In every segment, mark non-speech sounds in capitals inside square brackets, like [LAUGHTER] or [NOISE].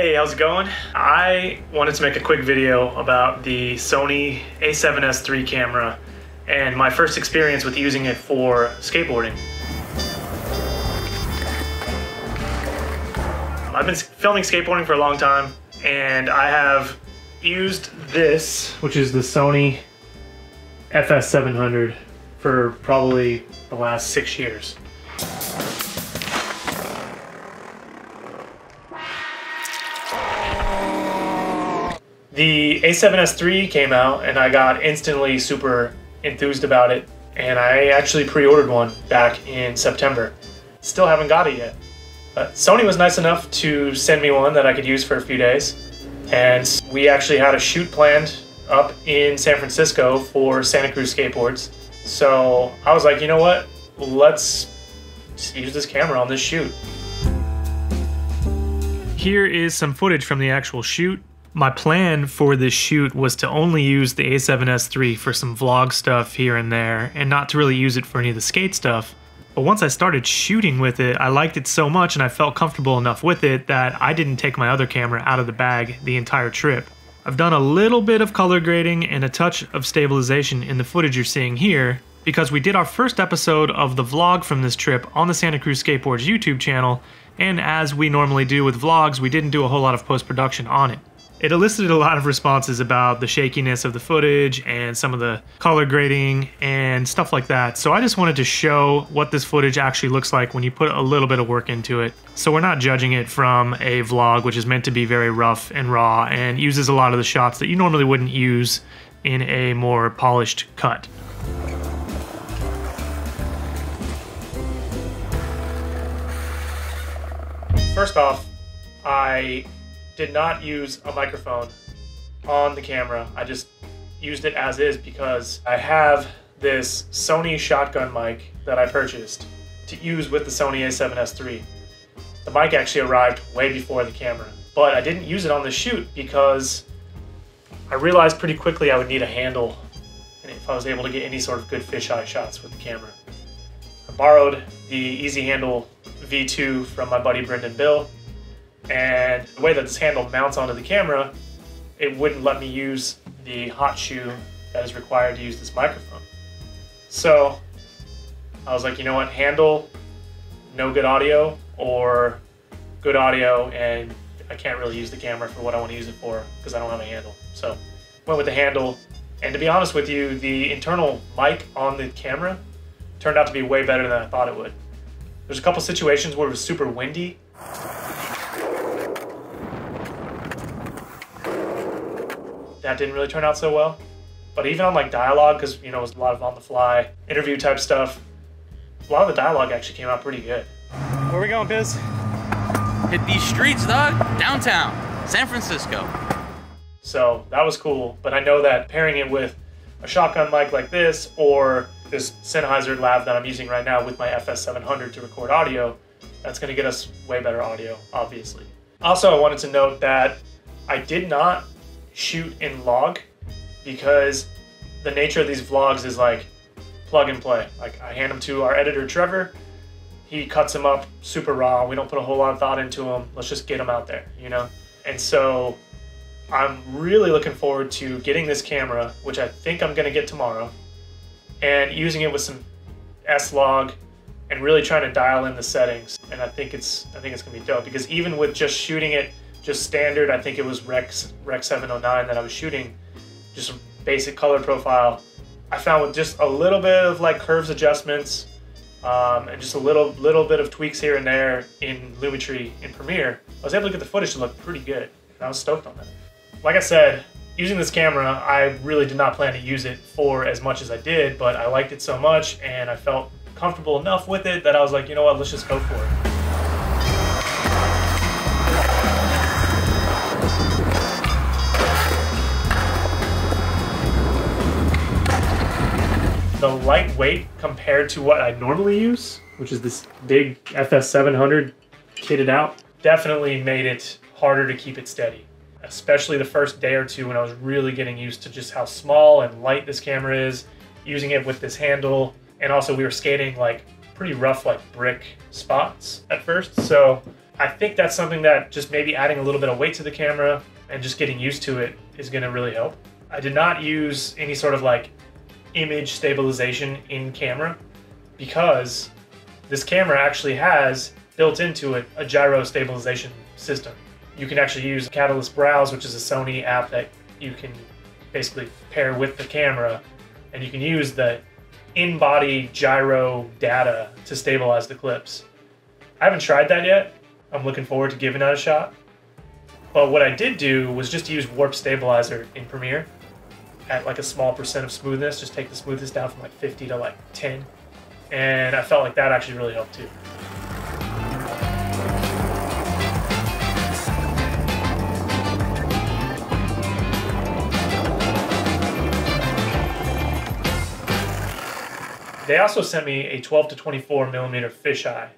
Hey, how's it going? I wanted to make a quick video about the Sony a7S III camera and my first experience with using it for skateboarding. I've been filming skateboarding for a long time and I have used this, which is the Sony FS700 for probably the last six years. The A7S3 came out and I got instantly super enthused about it and I actually pre-ordered one back in September. Still haven't got it yet. But Sony was nice enough to send me one that I could use for a few days and we actually had a shoot planned up in San Francisco for Santa Cruz Skateboards. So I was like, you know what? Let's use this camera on this shoot. Here is some footage from the actual shoot. My plan for this shoot was to only use the A7S III for some vlog stuff here and there, and not to really use it for any of the skate stuff. But once I started shooting with it, I liked it so much and I felt comfortable enough with it that I didn't take my other camera out of the bag the entire trip. I've done a little bit of color grading and a touch of stabilization in the footage you're seeing here, because we did our first episode of the vlog from this trip on the Santa Cruz Skateboards YouTube channel, and as we normally do with vlogs, we didn't do a whole lot of post-production on it. It elicited a lot of responses about the shakiness of the footage and some of the color grading and stuff like that. So I just wanted to show what this footage actually looks like when you put a little bit of work into it. So we're not judging it from a vlog, which is meant to be very rough and raw and uses a lot of the shots that you normally wouldn't use in a more polished cut. First off, I did not use a microphone on the camera. I just used it as is because I have this Sony shotgun mic that I purchased to use with the Sony a7S III. The mic actually arrived way before the camera, but I didn't use it on the shoot because I realized pretty quickly I would need a handle and if I was able to get any sort of good fisheye shots with the camera. I borrowed the Easy Handle V2 from my buddy Brendan Bill and the way that this handle mounts onto the camera, it wouldn't let me use the hot shoe that is required to use this microphone. So I was like, you know what, handle, no good audio, or good audio, and I can't really use the camera for what I want to use it for because I don't have a handle. So went with the handle, and to be honest with you, the internal mic on the camera turned out to be way better than I thought it would. There's a couple situations where it was super windy that didn't really turn out so well. But even on like dialogue, because you know it was a lot of on the fly interview type stuff, a lot of the dialogue actually came out pretty good. Where are we going, Biz? Hit these streets, dog. Downtown, San Francisco. So that was cool. But I know that pairing it with a shotgun mic like this or this Sennheiser Lav that I'm using right now with my FS700 to record audio, that's going to get us way better audio, obviously. Also, I wanted to note that I did not shoot and log because the nature of these vlogs is like plug and play. Like I hand them to our editor Trevor, he cuts them up super raw. We don't put a whole lot of thought into them. Let's just get them out there, you know. And so I'm really looking forward to getting this camera, which I think I'm gonna get tomorrow, and using it with some S log and really trying to dial in the settings. And I think it's I think it's gonna be dope because even with just shooting it just standard. I think it was Rec Rec 709 that I was shooting, just basic color profile. I found with just a little bit of like curves adjustments um, and just a little little bit of tweaks here and there in Lumetri in Premiere, I was able to get the footage to look pretty good. And I was stoked on that. Like I said, using this camera, I really did not plan to use it for as much as I did, but I liked it so much and I felt comfortable enough with it that I was like, you know what, let's just go for it. Lightweight compared to what I normally use, which is this big FS700 kitted out, definitely made it harder to keep it steady. Especially the first day or two when I was really getting used to just how small and light this camera is, using it with this handle, and also we were skating like pretty rough like brick spots at first. So I think that's something that just maybe adding a little bit of weight to the camera and just getting used to it is going to really help. I did not use any sort of like image stabilization in camera because this camera actually has built into it a gyro stabilization system. You can actually use Catalyst Browse, which is a Sony app that you can basically pair with the camera, and you can use the in-body gyro data to stabilize the clips. I haven't tried that yet. I'm looking forward to giving that a shot. But what I did do was just use Warp Stabilizer in Premiere at like a small percent of smoothness, just take the smoothness down from like 50 to like 10. And I felt like that actually really helped too. They also sent me a 12 to 24 millimeter fisheye.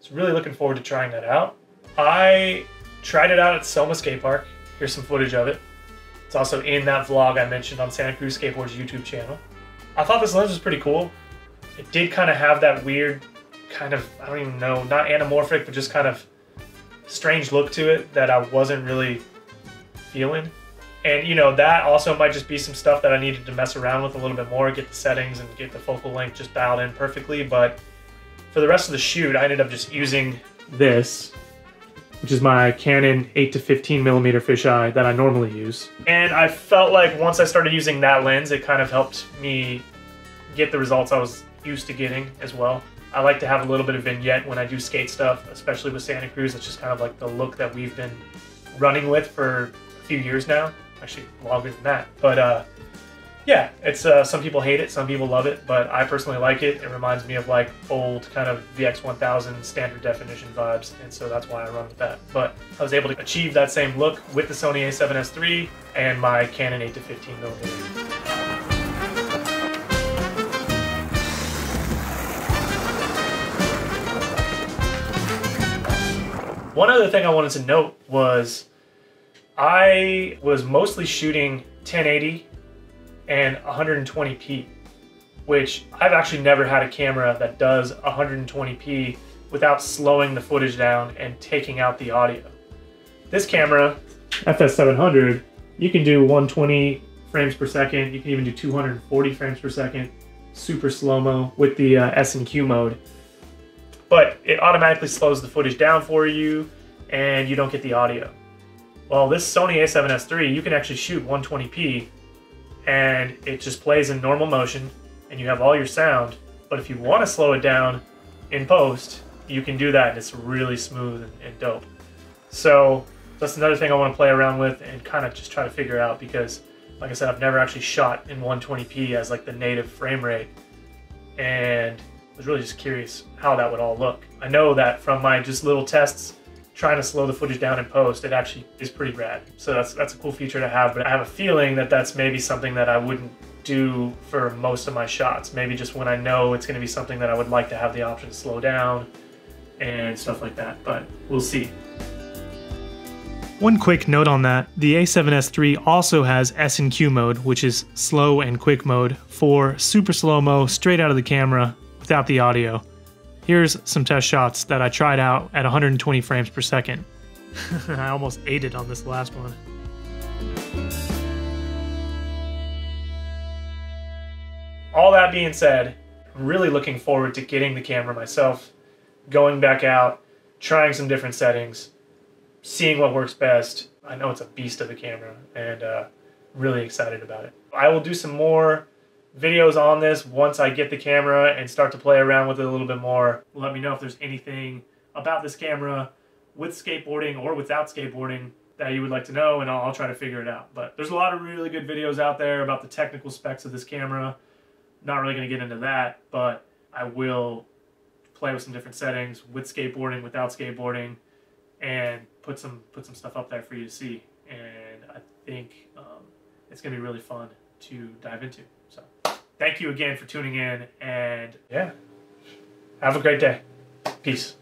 So really looking forward to trying that out. I tried it out at Soma Skate Park. Here's some footage of it. It's also in that vlog I mentioned on Santa Cruz Skateboard's YouTube channel. I thought this lens was pretty cool. It did kind of have that weird kind of, I don't even know, not anamorphic, but just kind of strange look to it that I wasn't really feeling. And you know, that also might just be some stuff that I needed to mess around with a little bit more, get the settings and get the focal length just dialed in perfectly. But for the rest of the shoot, I ended up just using this, which is my Canon 8 to 15 millimeter fisheye that I normally use. And I felt like once I started using that lens, it kind of helped me get the results I was used to getting as well. I like to have a little bit of vignette when I do skate stuff, especially with Santa Cruz. It's just kind of like the look that we've been running with for a few years now actually longer than that. But uh, yeah, it's uh, some people hate it, some people love it, but I personally like it. It reminds me of like old kind of VX1000 standard definition vibes, and so that's why I run with that. But I was able to achieve that same look with the Sony a7S III and my Canon 8 to 15 millimeter. One other thing I wanted to note was I was mostly shooting 1080 and 120p, which I've actually never had a camera that does 120p without slowing the footage down and taking out the audio. This camera, FS700, you can do 120 frames per second. You can even do 240 frames per second, super slow-mo with the uh, S&Q mode. But it automatically slows the footage down for you and you don't get the audio. Well, this Sony a7S III, you can actually shoot 120p and it just plays in normal motion and you have all your sound. But if you want to slow it down in post, you can do that and it's really smooth and, and dope. So that's another thing I want to play around with and kind of just try to figure out because like I said, I've never actually shot in 120p as like the native frame rate. And I was really just curious how that would all look. I know that from my just little tests trying to slow the footage down in post, it actually is pretty rad. So that's that's a cool feature to have. But I have a feeling that that's maybe something that I wouldn't do for most of my shots. Maybe just when I know it's going to be something that I would like to have the option to slow down and stuff like that. But we'll see. One quick note on that, the A7S III also has S&Q mode, which is slow and quick mode for super slow-mo straight out of the camera without the audio. Here's some test shots that I tried out at 120 frames per second. [LAUGHS] I almost ate it on this last one. All that being said, I'm really looking forward to getting the camera myself, going back out, trying some different settings, seeing what works best. I know it's a beast of a camera, and uh, really excited about it. I will do some more videos on this once I get the camera and start to play around with it a little bit more. Let me know if there's anything about this camera with skateboarding or without skateboarding that you would like to know and I'll, I'll, try to figure it out. But there's a lot of really good videos out there about the technical specs of this camera. Not really going to get into that, but I will play with some different settings with skateboarding, without skateboarding, and put some put some stuff up there for you to see. And I think um, it's going to be really fun to dive into. So thank you again for tuning in and yeah, have a great day. Peace.